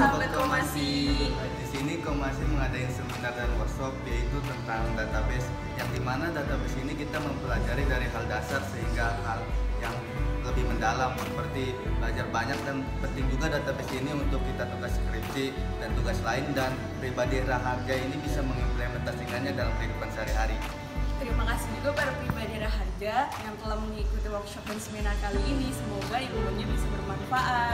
sahabat Komasi. Di sini Komasi mengadakan seminar dan workshop yaitu tentang database yang di mana database ini kita mempelajari dari hal dasar sehingga hal yang lebih mendalam seperti belajar banyak dan penting juga database ini untuk kita tugas skripsi dan tugas lain dan pribadi Raharja ini bisa mengimplementasikannya dalam kehidupan sehari-hari. Terima kasih juga para pribadi Raharja yang telah mengikuti workshop dan seminar kali ini. Semoga ilmunya bisa bermanfaat.